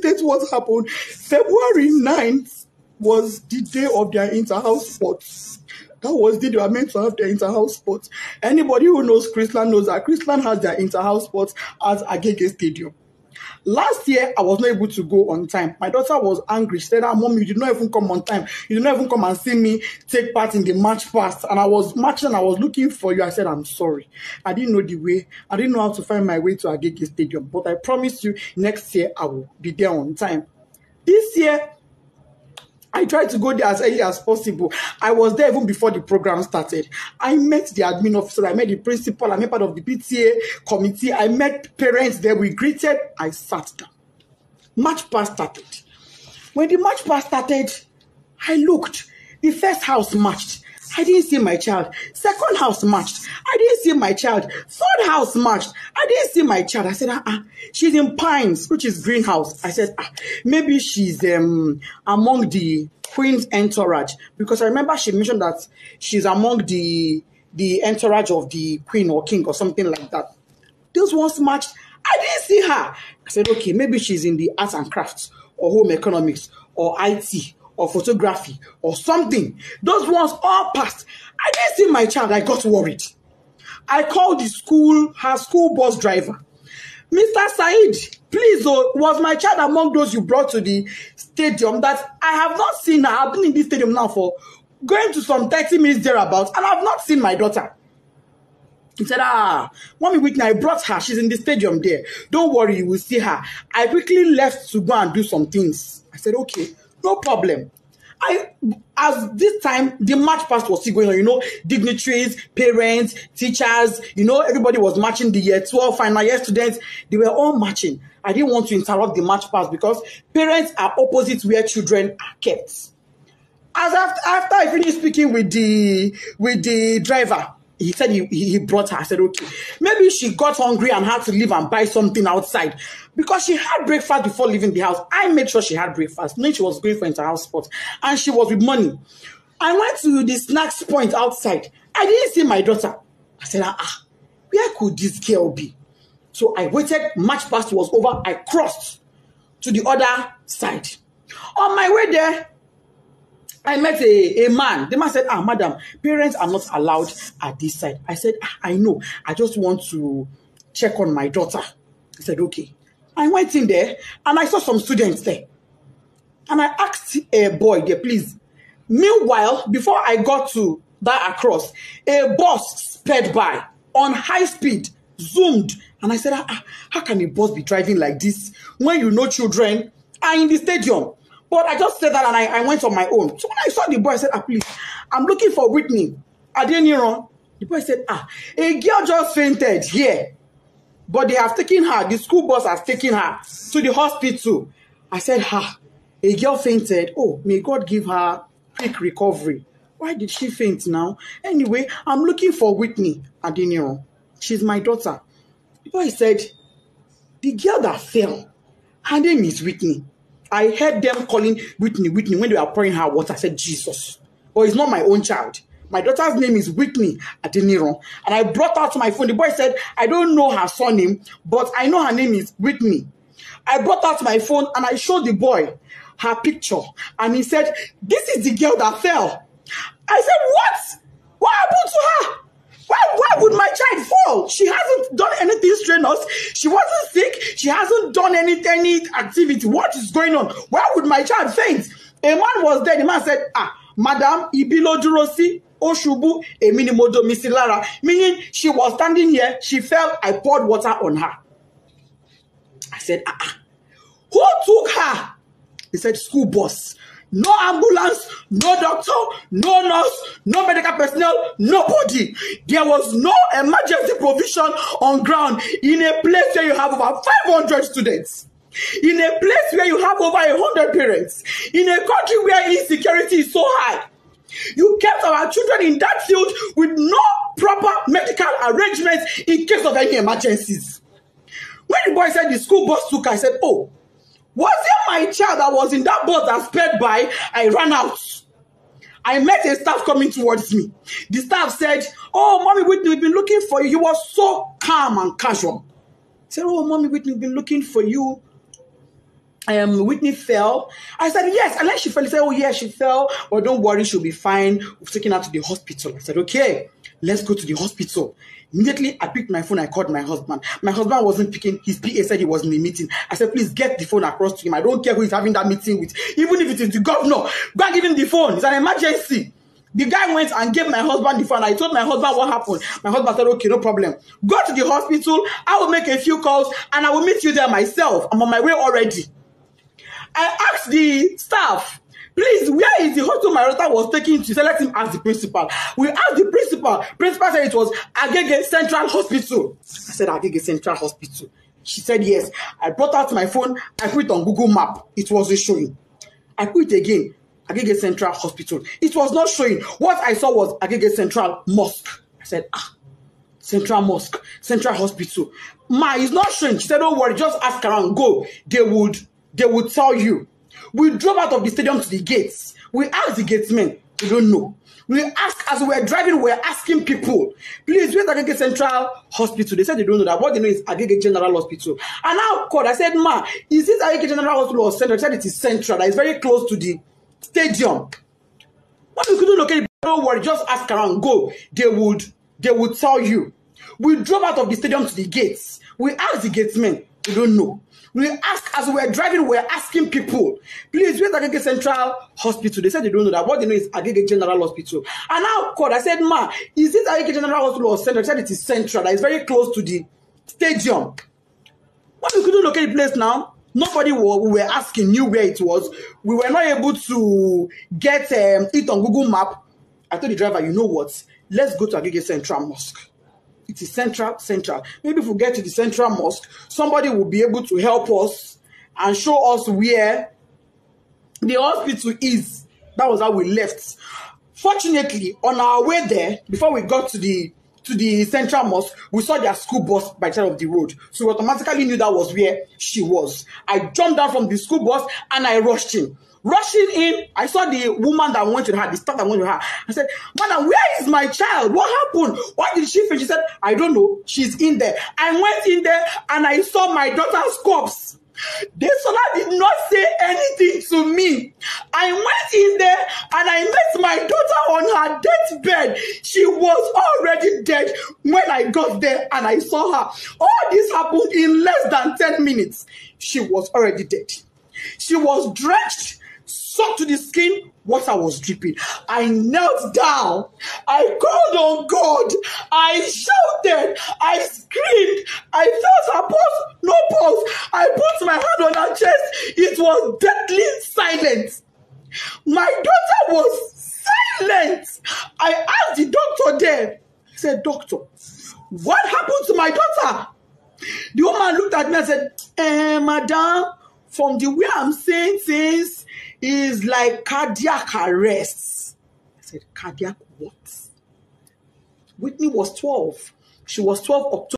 state what happened. February 9th was the day of their inter-house sports. That was the day they were meant to have their inter-house sports. Anybody who knows Chrisland knows that Chrisland has their inter-house sports at Agege Stadium. Last year, I was not able to go on time. My daughter was angry. She said, ah, Mom, you did not even come on time. You did not even come and see me take part in the match past. And I was marching, I was looking for you. I said, I'm sorry. I didn't know the way. I didn't know how to find my way to Agege Stadium. But I promise you, next year, I will be there on time. This year, I tried to go there as early as possible. I was there even before the program started. I met the admin officer, I met the principal, I met part of the PTA committee, I met parents there. We greeted, I sat down. Match pass started. When the match pass started, I looked. The first house matched. I didn't see my child. Second house matched. I didn't see my child. Third house matched. I didn't see my child. I said, ah, ah. she's in Pines, which is greenhouse. I said, ah, maybe she's um among the queen's entourage because I remember she mentioned that she's among the the entourage of the queen or king or something like that. Those ones matched. I didn't see her. I said, okay, maybe she's in the arts and crafts or home economics or IT or photography or something. Those ones all passed. I didn't see my child. I got worried. I called the school, her school bus driver. Mr. Said, please, oh, was my child among those you brought to the stadium that I have not seen her? I've been in this stadium now for going to some 30 minutes thereabouts and I've not seen my daughter. He said, ah, mommy Whitney, I brought her. She's in the stadium there. Don't worry, you will see her. I quickly left to go and do some things. I said, okay, no problem. I, as this time, the march past was still going on, you know, dignitaries, parents, teachers, you know, everybody was marching the year 12 final year students. They were all marching. I didn't want to interrupt the march past because parents are opposite where children are kept. As after, after I finished speaking with the, with the driver, he said he, he brought her. I said, okay. Maybe she got hungry and had to leave and buy something outside. Because she had breakfast before leaving the house. I made sure she had breakfast. Knowing she was going for inter-house sport. And she was with money. I went to the snacks point outside. I didn't see my daughter. I said, ah, ah where could this girl be? So I waited. March past was over. I crossed to the other side. On my way there, I met a, a man. The man said, Ah, madam, parents are not allowed at this side. I said, ah, I know. I just want to check on my daughter. He said, Okay. I went in there and I saw some students there. And I asked a boy there, please. Meanwhile, before I got to that across, a bus sped by on high speed, zoomed. And I said, ah, ah how can a bus be driving like this when you know children are in the stadium? But I just said that and I, I went on my own. So when I saw the boy, I said, ah, please, I'm looking for Whitney. Adeniran. The boy said, ah, a girl just fainted here. But they have taken her, the school bus has taken her to the hospital. I said, ah, a girl fainted. Oh, may God give her quick recovery. Why did she faint now? Anyway, I'm looking for Whitney Adeniran. She's my daughter. The boy said, the girl that fell, her name is Whitney. I heard them calling Whitney, Whitney when they were pouring her water. I said, Jesus. Oh, it's not my own child. My daughter's name is Whitney Adeniran. And I brought out my phone. The boy said, I don't know her surname, but I know her name is Whitney. I brought out my phone and I showed the boy her picture. And he said, This is the girl that fell. I said, What? What happened to her? Why, why would my child fall? She hasn't done anything strenuous. She wasn't sick. She hasn't done any, any activity. What is going on? Why would my child faint? A man was there. The man said, ah, madam, ibi ló dúró sí. Ó ṣubú. Meaning, she was standing here. She fell. I poured water on her. I said, ah, ah. Who took her? He said, school bus no ambulance, no doctor, no nurse, no medical personnel, nobody. There was no emergency provision on ground in a place where you have over 500 students. In a place where you have over 100 parents. In a country where insecurity is so high. You kept our children in that field with no proper medical arrangements in case of any emergencies. When the boy said the school bus took, I said, oh, Was it my child that was in that bus that sped by? I ran out. I met a staff coming towards me. The staff said, Oh, Mommy Whitney, we've been looking for you. You were so calm and casual. I said, Oh, Mommy Whitney, we've been looking for you. um, Whitney fell. I said, yes. Then she fell. He said, oh, yeah, she fell. But don't worry, she'll be fine. We've taken her to the hospital. I said, okay, let's go to the hospital. Immediately, I picked my phone. I called my husband. My husband wasn't picking. His PA said he was in a meeting. I said, please get the phone across to him. I don't care who he's having that meeting with. Even if it is the governor, go and give him the phone. It's an emergency. The guy went and gave my husband the phone. I told my husband what happened. My husband said, okay, no problem. Go to the hospital. I will make a few calls and I will meet you there myself. I'm on my way already. I asked the staff, please, where is the hospital my daughter was taken to? Select him as the principal. We asked the principal. Principal said it was Agege Central Hospital. I said Agege Central Hospital. She said yes. I brought out my phone. I put it on Google Map. It wasn't showing. I put it again. Agege Central Hospital. It was not showing. What I saw was Agege Central Mosque. I said, ah, Central Mosque, Central Hospital. Ma, it's not showing. She said, don't worry, just ask around, go. They would they will tell you. We drove out of the stadium to the gates. We asked the gatesmen, we don't know. We asked, as we were driving, we were asking people, please, where's Agege Central Hospital? They said they don't know that. What they know is Agege General Hospital. And now called, I said, ma, is this Agege General Hospital or Central? They said it is Central, that is very close to the stadium. What we couldn't locate, don't worry, just ask around, go. They would, they would tell you. We drove out of the stadium to the gates. We asked the gatesmen, we don't know. We ask as we were driving, we were asking people, please, where's Agege Central Hospital? They said they don't know that. What they know is Agege General Hospital. And now called, I said, Ma, is this Agege General Hospital or Central? They said it is Central, that is very close to the stadium. What we couldn't locate the place now? Nobody we were asking knew where it was. We were not able to get um, it on Google Map. I told the driver, you know what? Let's go to Agege Central Mosque. It is central central. Maybe if we get to the central mosque somebody will be able to help us and show us where the hospital is. That was how we left. Fortunately on our way there before we got to the to the central mosque we saw their school bus by the side of the road. So we automatically knew that was where she was. I jumped down from the school bus and i rushed in rushing in i saw the woman that went to her the staff that went to her i said madam where is my child what happened why did she faint she said i don't know she's in there i went in there and i saw my daughter's corpse Desola did not say anything to me. I went in there and I met my daughter on her deathbed. She was already dead when I got there and I saw her. All this happened in less than 10 minutes. She was already dead. She was drenched soaked to the skin, water was dripping. I knelt down. I called on God. I shouted. I screamed. I felt her pulse. No pulse. I put my hand on her chest. It was deadly silent. My daughter was silent. I asked the doctor there. He said, Doctor, what happened to my daughter? The woman looked at me and said, eh, Madam, from the way I'm saying things, is like cardiac arrest. I said, cardiac what? Whitney was 12. She was 12 October.